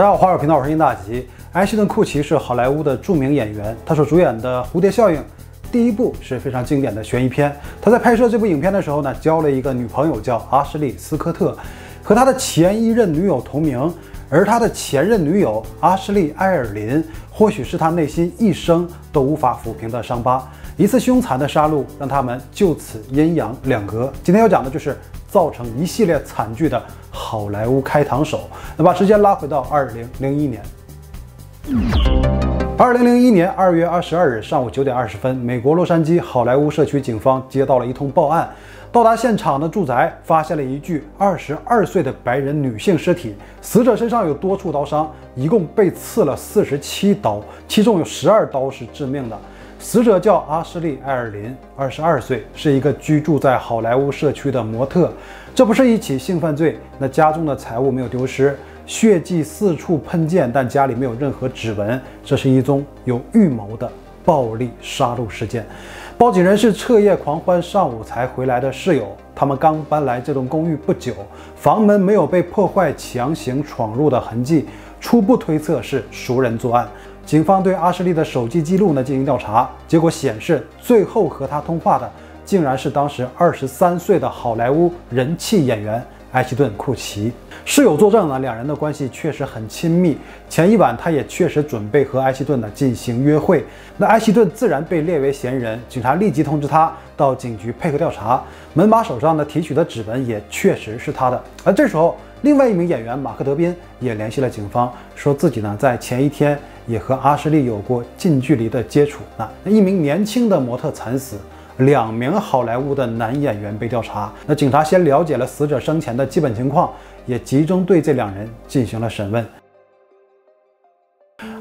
大家好，花友频道，我是殷大吉。埃希顿·库奇是好莱坞的著名演员，他所主演的《蝴蝶效应》第一部是非常经典的悬疑片。他在拍摄这部影片的时候呢，交了一个女朋友叫阿什利·斯科特，和他的前一任女友同名。而他的前任女友阿什利·埃尔林，或许是他内心一生都无法抚平的伤疤。一次凶残的杀戮，让他们就此阴阳两隔。今天要讲的就是造成一系列惨剧的好莱坞开膛手。那把时间拉回到二零零一年。二零零一年二月二十二日上午九点二十分，美国洛杉矶好莱坞社区警方接到了一通报案。到达现场的住宅，发现了一具二十二岁的白人女性尸体，死者身上有多处刀伤，一共被刺了四十七刀，其中有十二刀是致命的。死者叫阿什利·埃尔林，二十二岁，是一个居住在好莱坞社区的模特。这不是一起性犯罪，那家中的财物没有丢失，血迹四处喷溅，但家里没有任何指纹，这是一宗有预谋的暴力杀戮事件。报警人是彻夜狂欢上午才回来的室友，他们刚搬来这栋公寓不久，房门没有被破坏、强行闯入的痕迹，初步推测是熟人作案。警方对阿什利的手机记录呢进行调查，结果显示，最后和他通话的竟然是当时二十三岁的好莱坞人气演员。埃希顿·库奇室友作证呢，两人的关系确实很亲密。前一晚，他也确实准备和埃希顿呢进行约会。那埃希顿自然被列为嫌疑人，警察立即通知他到警局配合调查。门把手上呢提取的指纹也确实是他的。而这时候，另外一名演员马克·德宾也联系了警方，说自己呢在前一天也和阿什利有过近距离的接触。那一名年轻的模特惨死。两名好莱坞的男演员被调查。那警察先了解了死者生前的基本情况，也集中对这两人进行了审问。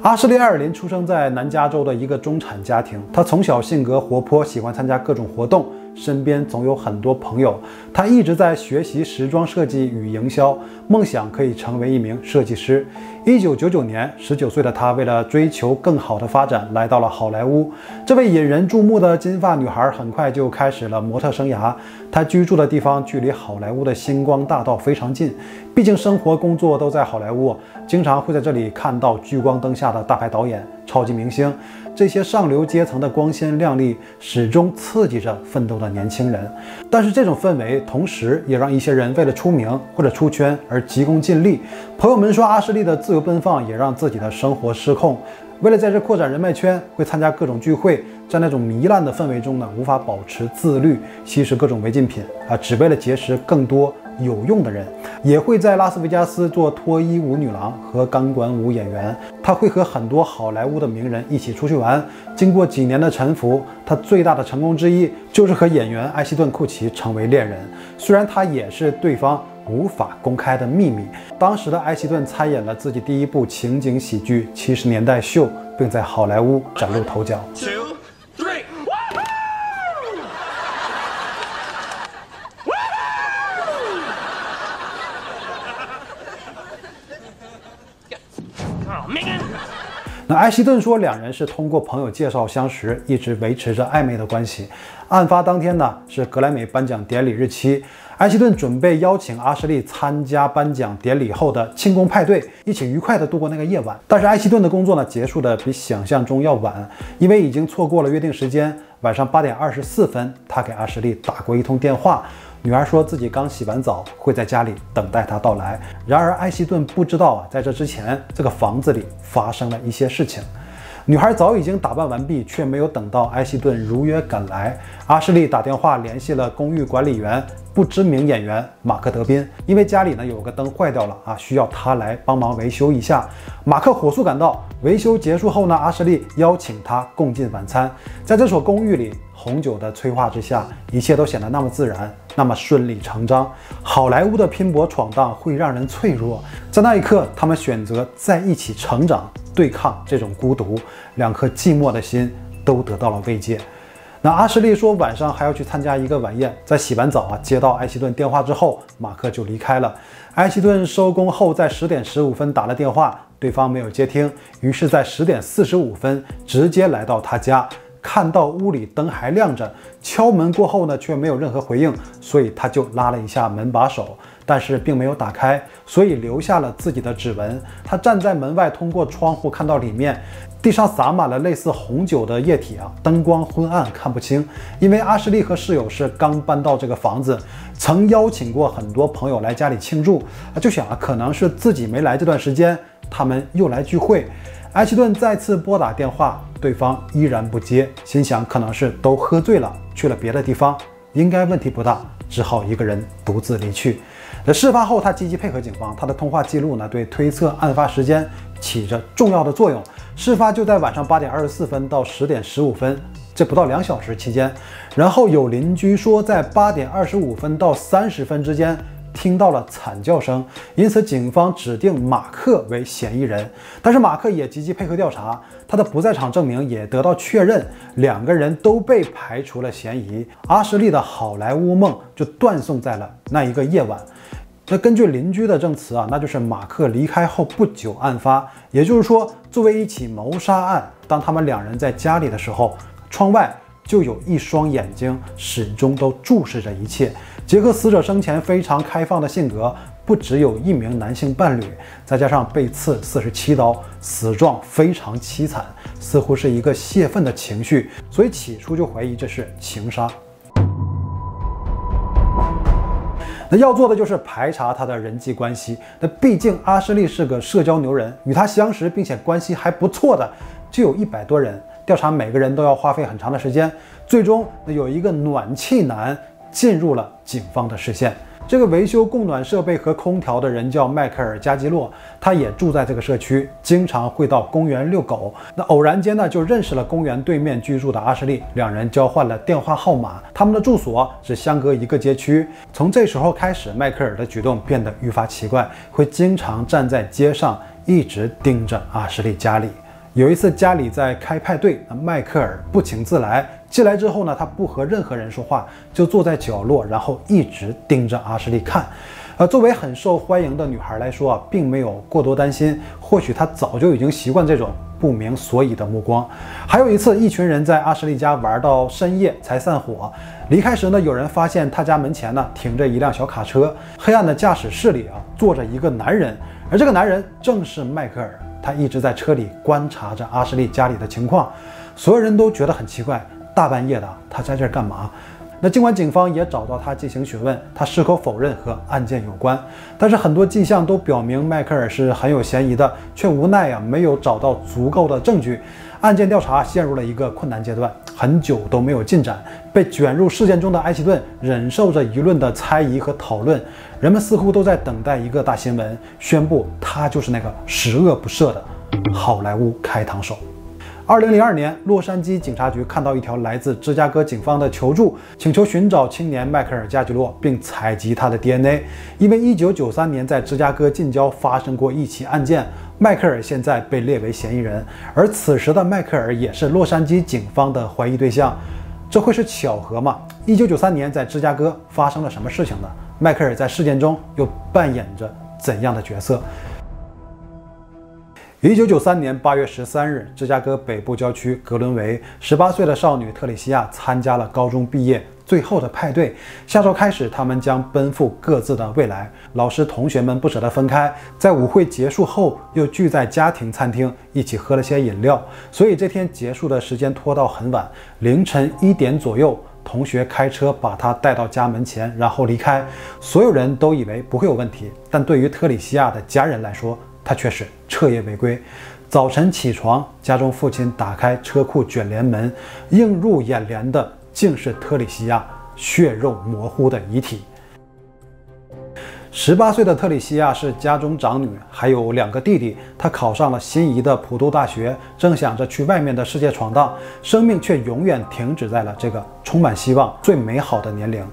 阿什利·埃尔林出生在南加州的一个中产家庭，他从小性格活泼，喜欢参加各种活动。身边总有很多朋友，他一直在学习时装设计与营销，梦想可以成为一名设计师。一九九九年，十九岁的他为了追求更好的发展，来到了好莱坞。这位引人注目的金发女孩很快就开始了模特生涯。他居住的地方距离好莱坞的星光大道非常近，毕竟生活工作都在好莱坞，经常会在这里看到聚光灯下的大牌导演、超级明星。这些上流阶层的光鲜亮丽，始终刺激着奋斗的年轻人。但是这种氛围，同时也让一些人为了出名或者出圈而急功近利。朋友们说，阿什利的自由奔放也让自己的生活失控。为了在这扩展人脉圈，会参加各种聚会，在那种糜烂的氛围中呢，无法保持自律，吸食各种违禁品啊，只为了结识更多。有用的人也会在拉斯维加斯做脱衣舞女郎和钢管舞演员。他会和很多好莱坞的名人一起出去玩。经过几年的沉浮，他最大的成功之一就是和演员埃希顿·库奇成为恋人。虽然他也是对方无法公开的秘密。当时的埃希顿参演了自己第一部情景喜剧《七十年代秀》，并在好莱坞崭露头角。那埃希顿说，两人是通过朋友介绍相识，一直维持着暧昧的关系。案发当天呢，是格莱美颁奖典礼日期，埃希顿准备邀请阿什利参加颁奖典礼后的庆功派对，一起愉快地度过那个夜晚。但是埃希顿的工作呢，结束的比想象中要晚，因为已经错过了约定时间。晚上八点二十四分，他给阿什利打过一通电话。女儿说自己刚洗完澡，会在家里等待他到来。然而，艾希顿不知道啊，在这之前，这个房子里发生了一些事情。女孩早已经打扮完毕，却没有等到埃希顿如约赶来。阿什利打电话联系了公寓管理员，不知名演员马克·德宾，因为家里呢有个灯坏掉了啊，需要他来帮忙维修一下。马克火速赶到，维修结束后呢，阿什利邀请他共进晚餐。在这所公寓里，红酒的催化之下，一切都显得那么自然，那么顺理成章。好莱坞的拼搏闯荡会让人脆弱，在那一刻，他们选择在一起成长。对抗这种孤独，两颗寂寞的心都得到了慰藉。那阿什利说晚上还要去参加一个晚宴，在洗完澡啊接到埃希顿电话之后，马克就离开了。埃希顿收工后在十点十五分打了电话，对方没有接听，于是，在十点四十五分直接来到他家，看到屋里灯还亮着，敲门过后呢却没有任何回应，所以他就拉了一下门把手。但是并没有打开，所以留下了自己的指纹。他站在门外，通过窗户看到里面地上洒满了类似红酒的液体啊，灯光昏暗，看不清。因为阿什利和室友是刚搬到这个房子，曾邀请过很多朋友来家里庆祝，啊，就想啊，可能是自己没来这段时间，他们又来聚会。埃奇顿再次拨打电话，对方依然不接，心想可能是都喝醉了，去了别的地方，应该问题不大，只好一个人独自离去。那事发后，他积极配合警方，他的通话记录呢，对推测案发时间起着重要的作用。事发就在晚上八点二十四分到十点十五分，这不到两小时期间。然后有邻居说，在八点二十五分到三十分之间。听到了惨叫声，因此警方指定马克为嫌疑人。但是马克也积极配合调查，他的不在场证明也得到确认，两个人都被排除了嫌疑。阿什利的好莱坞梦就断送在了那一个夜晚。那根据邻居的证词啊，那就是马克离开后不久案发。也就是说，作为一起谋杀案，当他们两人在家里的时候，窗外就有一双眼睛始终都注视着一切。杰克死者生前非常开放的性格，不只有一名男性伴侣，再加上被刺四十七刀，死状非常凄惨，似乎是一个泄愤的情绪，所以起初就怀疑这是情杀。那要做的就是排查他的人际关系。那毕竟阿什利是个社交牛人，与他相识并且关系还不错的就有一百多人，调查每个人都要花费很长的时间。最终，那有一个暖气男。进入了警方的视线。这个维修供暖设备和空调的人叫迈克尔·加基洛，他也住在这个社区，经常会到公园遛狗。那偶然间呢，就认识了公园对面居住的阿什利，两人交换了电话号码。他们的住所是相隔一个街区。从这时候开始，迈克尔的举动变得愈发奇怪，会经常站在街上，一直盯着阿什利家里。有一次家里在开派对，那迈克尔不请自来。进来之后呢，他不和任何人说话，就坐在角落，然后一直盯着阿什利看。呃，作为很受欢迎的女孩来说啊，并没有过多担心，或许她早就已经习惯这种不明所以的目光。还有一次，一群人在阿什利家玩到深夜才散伙，离开时呢，有人发现他家门前呢停着一辆小卡车，黑暗的驾驶室里啊坐着一个男人，而这个男人正是迈克尔，他一直在车里观察着阿什利家里的情况，所有人都觉得很奇怪。大半夜的，他在这儿干嘛？那尽管警方也找到他进行询问，他矢口否认和案件有关。但是很多迹象都表明迈克尔是很有嫌疑的，却无奈呀没有找到足够的证据。案件调查陷入了一个困难阶段，很久都没有进展。被卷入事件中的埃奇顿忍受着舆论的猜疑和讨论，人们似乎都在等待一个大新闻，宣布他就是那个十恶不赦的好莱坞开膛手。二零零二年，洛杉矶警察局看到一条来自芝加哥警方的求助，请求寻找青年迈克尔·加吉洛，并采集他的 DNA。因为一九九三年在芝加哥近郊发生过一起案件，迈克尔现在被列为嫌疑人，而此时的迈克尔也是洛杉矶警方的怀疑对象。这会是巧合吗？一九九三年在芝加哥发生了什么事情呢？迈克尔在事件中又扮演着怎样的角色？一九九三年八月十三日，芝加哥北部郊区格伦维，十八岁的少女特里西亚参加了高中毕业最后的派对。下周开始，他们将奔赴各自的未来。老师、同学们不舍得分开，在舞会结束后又聚在家庭餐厅一起喝了些饮料，所以这天结束的时间拖到很晚，凌晨一点左右，同学开车把她带到家门前，然后离开。所有人都以为不会有问题，但对于特里西亚的家人来说，他却是彻夜未归。早晨起床，家中父亲打开车库卷帘门，映入眼帘的竟是特里西亚血肉模糊的遗体。十八岁的特里西亚是家中长女，还有两个弟弟。她考上了心仪的普渡大学，正想着去外面的世界闯荡，生命却永远停止在了这个充满希望、最美好的年龄。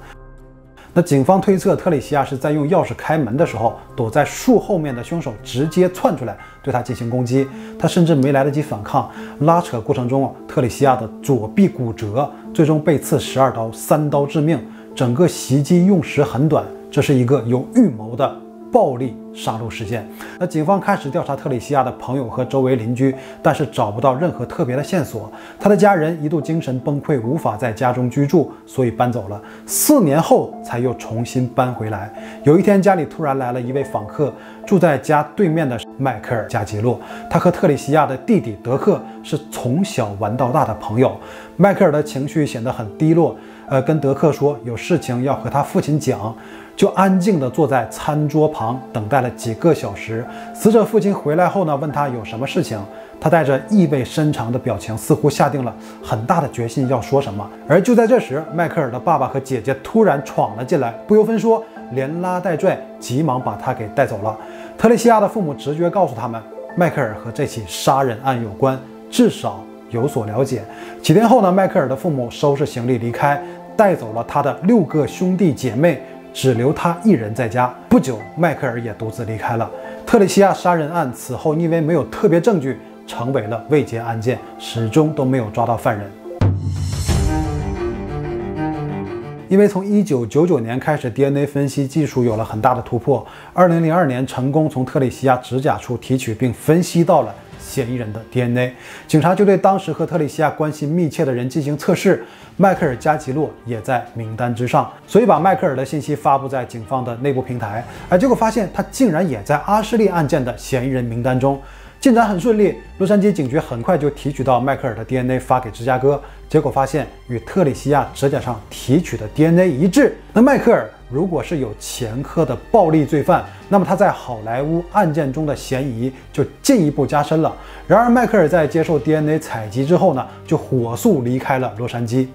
那警方推测，特里西亚是在用钥匙开门的时候，躲在树后面的凶手直接窜出来对他进行攻击，他甚至没来得及反抗。拉扯过程中，特里西亚的左臂骨折，最终被刺十二刀，三刀致命。整个袭击用时很短，这是一个有预谋的暴力杀戮事件。那警方开始调查特里西亚的朋友和周围邻居，但是找不到任何特别的线索。他的家人一度精神崩溃，无法在家中居住，所以搬走了。四年后才又重新搬回来。有一天，家里突然来了一位访客，住在家对面的迈克尔·加吉洛。他和特里西亚的弟弟德克是从小玩到大的朋友。迈克尔的情绪显得很低落，呃，跟德克说有事情要和他父亲讲。就安静地坐在餐桌旁等待了几个小时。死者父亲回来后呢，问他有什么事情。他带着意味深长的表情，似乎下定了很大的决心要说什么。而就在这时，迈克尔的爸爸和姐姐突然闯了进来，不由分说，连拉带拽，急忙把他给带走了。特蕾西亚的父母直觉告诉他们，迈克尔和这起杀人案有关，至少有所了解。几天后呢，迈克尔的父母收拾行李离开，带走了他的六个兄弟姐妹。只留他一人在家。不久，迈克尔也独自离开了。特蕾西亚杀人案此后因为没有特别证据，成为了未结案件，始终都没有抓到犯人。因为从一九九九年开始，DNA 分析技术有了很大的突破。二零零二年，成功从特蕾西亚指甲处提取并分析到了。嫌疑人的 DNA，警察就对当时和特里西亚关系密切的人进行测试，迈克尔·加吉洛也在名单之上，所以把迈克尔的信息发布在警方的内部平台，哎，结果发现他竟然也在阿什利案件的嫌疑人名单中。进展很顺利，洛杉矶警局很快就提取到迈克尔的 DNA，发给芝加哥，结果发现与特里西亚指甲上提取的 DNA 一致。那迈克尔如果是有前科的暴力罪犯，那么他在好莱坞案件中的嫌疑就进一步加深了。然而，迈克尔在接受 DNA 采集之后呢，就火速离开了洛杉矶，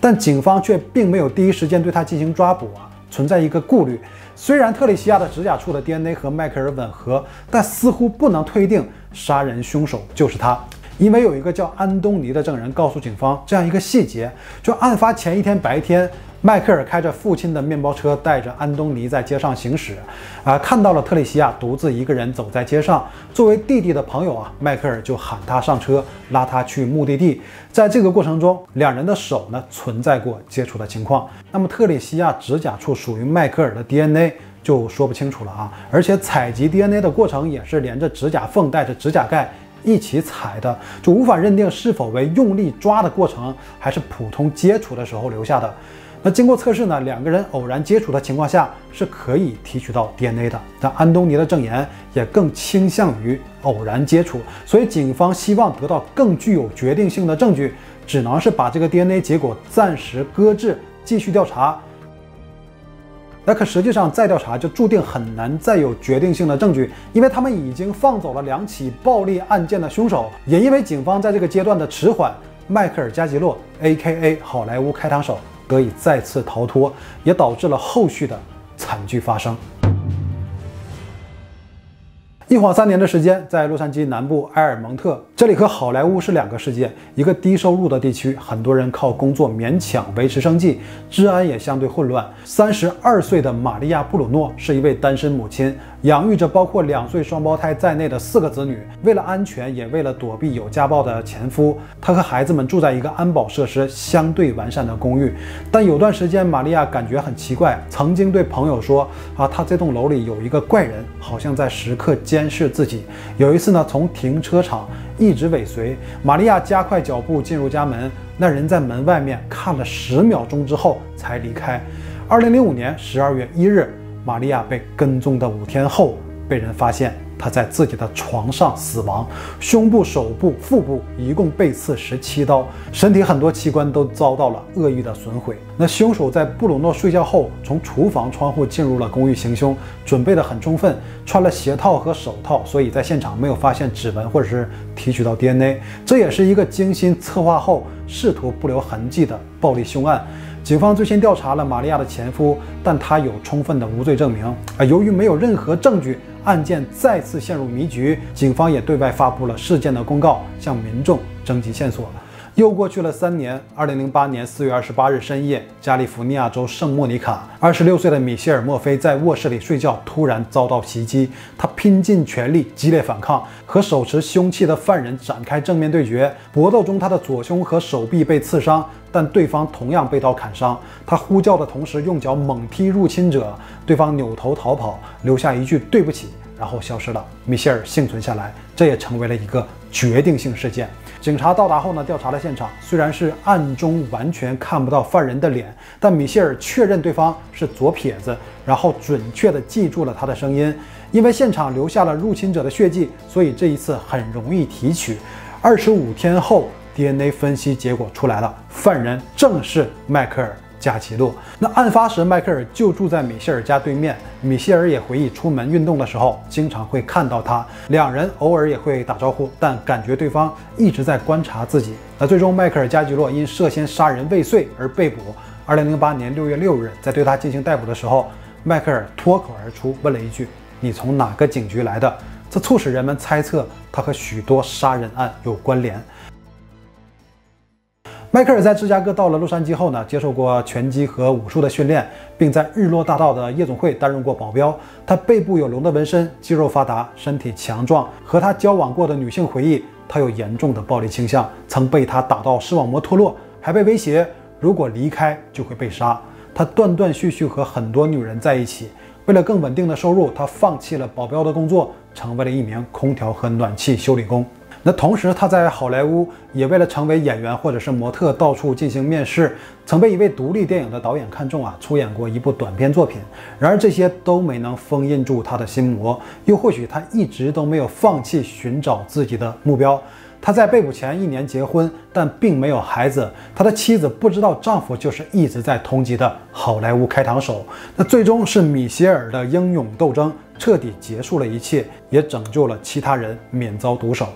但警方却并没有第一时间对他进行抓捕啊，存在一个顾虑。虽然特里西亚的指甲处的 DNA 和迈克尔吻合，但似乎不能推定杀人凶手就是他，因为有一个叫安东尼的证人告诉警方这样一个细节：就案发前一天白天。迈克尔开着父亲的面包车，带着安东尼在街上行驶，啊，看到了特里西亚独自一个人走在街上。作为弟弟的朋友啊，迈克尔就喊他上车，拉他去目的地。在这个过程中，两人的手呢存在过接触的情况。那么特里西亚指甲处属于迈克尔的 DNA 就说不清楚了啊。而且采集 DNA 的过程也是连着指甲缝带着指甲盖一起采的，就无法认定是否为用力抓的过程，还是普通接触的时候留下的。那经过测试呢，两个人偶然接触的情况下是可以提取到 DNA 的。但安东尼的证言也更倾向于偶然接触，所以警方希望得到更具有决定性的证据，只能是把这个 DNA 结果暂时搁置，继续调查。那可实际上再调查就注定很难再有决定性的证据，因为他们已经放走了两起暴力案件的凶手，也因为警方在这个阶段的迟缓，迈克尔·加吉洛 （A.K.A. 好莱坞开膛手）。得以再次逃脱，也导致了后续的惨剧发生。一晃三年的时间，在洛杉矶南部埃尔蒙特，这里和好莱坞是两个世界。一个低收入的地区，很多人靠工作勉强维持生计，治安也相对混乱。三十二岁的玛利亚·布鲁诺是一位单身母亲。养育着包括两岁双胞胎在内的四个子女，为了安全，也为了躲避有家暴的前夫，她和孩子们住在一个安保设施相对完善的公寓。但有段时间，玛利亚感觉很奇怪，曾经对朋友说：“啊，她这栋楼里有一个怪人，好像在时刻监视自己。”有一次呢，从停车场一直尾随玛利亚，加快脚步进入家门，那人在门外面看了十秒钟之后才离开。二零零五年十二月一日。玛利亚被跟踪的五天后，被人发现她在自己的床上死亡，胸部、手部、腹部一共被刺十七刀，身体很多器官都遭到了恶意的损毁。那凶手在布鲁诺睡觉后，从厨房窗户进入了公寓行凶，准备的很充分，穿了鞋套和手套，所以在现场没有发现指纹或者是提取到 DNA。这也是一个精心策划后，试图不留痕迹的暴力凶案。警方最先调查了玛利亚的前夫，但他有充分的无罪证明。啊，由于没有任何证据，案件再次陷入迷局。警方也对外发布了事件的公告，向民众征集线索。又过去了三年，二零零八年四月二十八日深夜，加利福尼亚州圣莫尼卡，二十六岁的米歇尔·墨菲在卧室里睡觉，突然遭到袭击。他拼尽全力，激烈反抗，和手持凶器的犯人展开正面对决。搏斗中，他的左胸和手臂被刺伤，但对方同样被刀砍伤。他呼叫的同时，用脚猛踢入侵者，对方扭头逃跑，留下一句“对不起”，然后消失了。米歇尔幸存下来，这也成为了一个决定性事件。警察到达后呢，调查了现场。虽然是暗中完全看不到犯人的脸，但米歇尔确认对方是左撇子，然后准确地记住了他的声音。因为现场留下了入侵者的血迹，所以这一次很容易提取。二十五天后，DNA 分析结果出来了，犯人正是迈克尔。加奇洛。那案发时，迈克尔就住在米歇尔家对面。米歇尔也回忆，出门运动的时候，经常会看到他。两人偶尔也会打招呼，但感觉对方一直在观察自己。那最终，迈克尔加吉洛因涉嫌杀人未遂而被捕。二零零八年六月六日，在对他进行逮捕的时候，迈克尔脱口而出问了一句：“你从哪个警局来的？”这促使人们猜测他和许多杀人案有关联。迈克尔在芝加哥到了洛杉矶后呢，接受过拳击和武术的训练，并在日落大道的夜总会担任过保镖。他背部有龙的纹身，肌肉发达，身体强壮。和他交往过的女性回忆，他有严重的暴力倾向，曾被他打到视网膜脱落，还被威胁如果离开就会被杀。他断断续续和很多女人在一起，为了更稳定的收入，他放弃了保镖的工作，成为了一名空调和暖气修理工。那同时，他在好莱坞也为了成为演员或者是模特到处进行面试，曾被一位独立电影的导演看中啊，出演过一部短片作品。然而这些都没能封印住他的心魔，又或许他一直都没有放弃寻找自己的目标。他在被捕前一年结婚，但并没有孩子。他的妻子不知道丈夫就是一直在通缉的好莱坞开膛手。那最终是米歇尔的英勇斗争，彻底结束了一切，也拯救了其他人免遭毒手。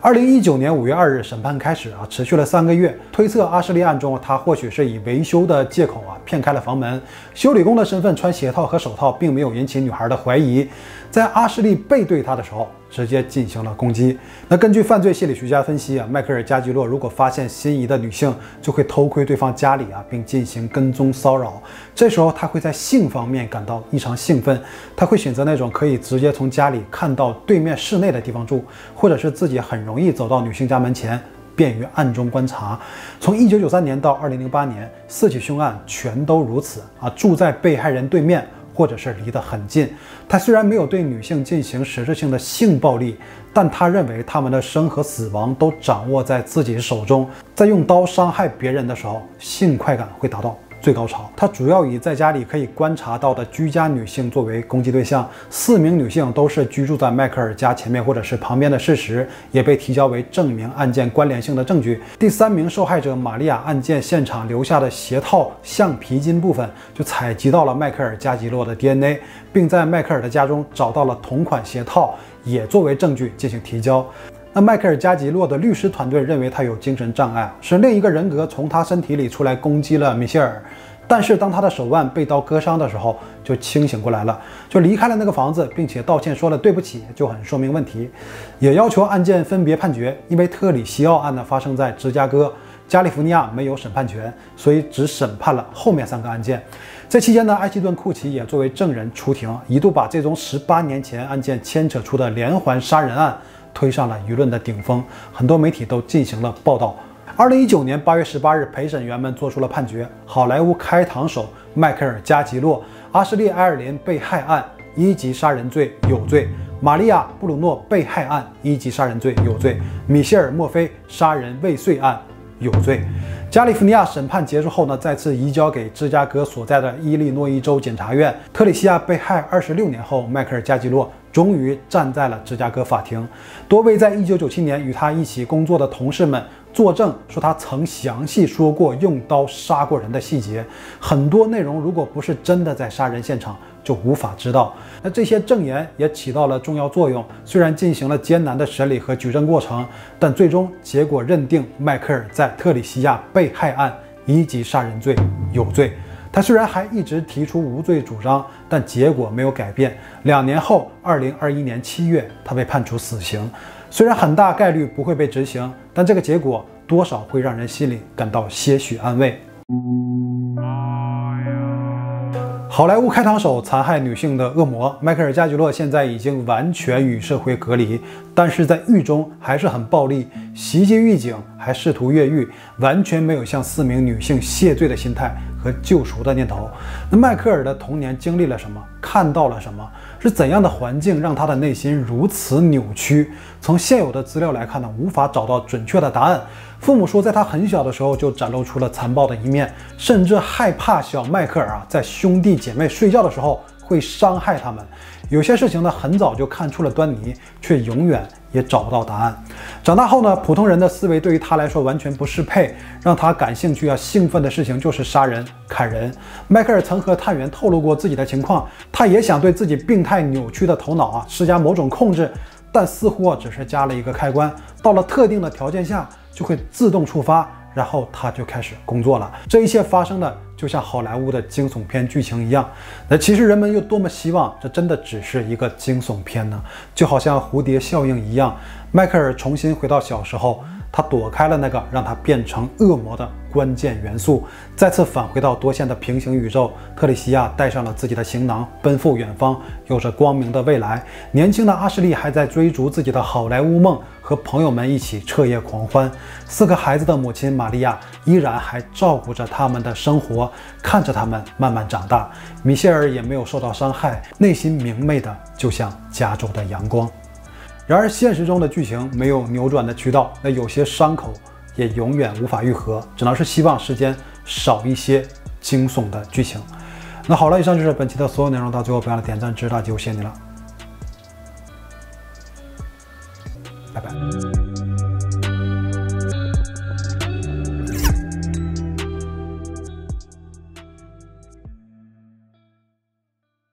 二零一九年五月二日，审判开始啊，持续了三个月。推测阿什利案中，他或许是以维修的借口啊，骗开了房门。修理工的身份，穿鞋套和手套，并没有引起女孩的怀疑。在阿什利背对他的时候。直接进行了攻击。那根据犯罪心理学家分析啊，迈克尔·加吉洛如果发现心仪的女性，就会偷窥对方家里啊，并进行跟踪骚扰。这时候他会在性方面感到异常兴奋，他会选择那种可以直接从家里看到对面室内的地方住，或者是自己很容易走到女性家门前，便于暗中观察。从1993年到2008年，四起凶案全都如此啊，住在被害人对面。或者是离得很近，他虽然没有对女性进行实质性的性暴力，但他认为他们的生和死亡都掌握在自己手中，在用刀伤害别人的时候，性快感会达到。最高潮，他主要以在家里可以观察到的居家女性作为攻击对象。四名女性都是居住在迈克尔家前面或者是旁边的事实，也被提交为证明案件关联性的证据。第三名受害者玛利亚案件现场留下的鞋套橡皮筋部分，就采集到了迈克尔加吉洛的 DNA，并在迈克尔的家中找到了同款鞋套，也作为证据进行提交。那迈克尔加吉洛的律师团队认为他有精神障碍，是另一个人格从他身体里出来攻击了米歇尔。但是当他的手腕被刀割伤的时候，就清醒过来了，就离开了那个房子，并且道歉说了对不起，就很说明问题，也要求案件分别判决。因为特里西奥案呢发生在芝加哥，加利福尼亚没有审判权，所以只审判了后面三个案件。这期间呢，埃希顿库奇也作为证人出庭，一度把这宗十八年前案件牵扯出的连环杀人案。推上了舆论的顶峰，很多媒体都进行了报道。二零一九年八月十八日，陪审员们做出了判决：好莱坞开膛手迈克尔·加吉洛、阿什利·埃尔林被害案一级杀人罪有罪；玛利亚·布鲁诺被害案一级杀人罪有罪；米歇尔·墨菲杀人未遂案有罪。加利福尼亚审判结束后呢，再次移交给芝加哥所在的伊利诺伊州检察院。特里西亚被害二十六年后，迈克尔·加吉洛。终于站在了芝加哥法庭，多位在1997年与他一起工作的同事们作证说，他曾详细说过用刀杀过人的细节。很多内容如果不是真的在杀人现场，就无法知道。那这些证言也起到了重要作用。虽然进行了艰难的审理和举证过程，但最终结果认定迈克尔在特里西亚被害案一级杀人罪有罪。他虽然还一直提出无罪主张，但结果没有改变。两年后，二零二一年七月，他被判处死刑。虽然很大概率不会被执行，但这个结果多少会让人心里感到些许安慰。好莱坞开膛手残害女性的恶魔迈克尔·加吉洛现在已经完全与社会隔离，但是在狱中还是很暴力，袭击狱警，还试图越狱，完全没有向四名女性谢罪的心态和救赎的念头。那迈克尔的童年经历了什么？看到了什么？是怎样的环境让他的内心如此扭曲？从现有的资料来看呢，无法找到准确的答案。父母说，在他很小的时候就展露出了残暴的一面，甚至害怕小迈克尔啊，在兄弟姐妹睡觉的时候会伤害他们。有些事情呢，很早就看出了端倪，却永远也找不到答案。长大后呢，普通人的思维对于他来说完全不适配，让他感兴趣、啊兴奋的事情就是杀人、砍人。迈克尔曾和探员透露过自己的情况，他也想对自己病态扭曲的头脑啊施加某种控制，但似乎啊只是加了一个开关，到了特定的条件下。就会自动触发，然后他就开始工作了。这一切发生的就像好莱坞的惊悚片剧情一样。那其实人们又多么希望这真的只是一个惊悚片呢？就好像蝴蝶效应一样，迈克尔重新回到小时候。他躲开了那个让他变成恶魔的关键元素，再次返回到多线的平行宇宙。特里西亚带上了自己的行囊，奔赴远方，有着光明的未来。年轻的阿什利还在追逐自己的好莱坞梦，和朋友们一起彻夜狂欢。四个孩子的母亲玛利亚依然还照顾着他们的生活，看着他们慢慢长大。米歇尔也没有受到伤害，内心明媚的就像加州的阳光。然而，现实中的剧情没有扭转的渠道，那有些伤口也永远无法愈合，只能是希望时间少一些惊悚的剧情。那好了，以上就是本期的所有内容，到最后别忘了点赞支持大吉，谢谢你了。拜拜。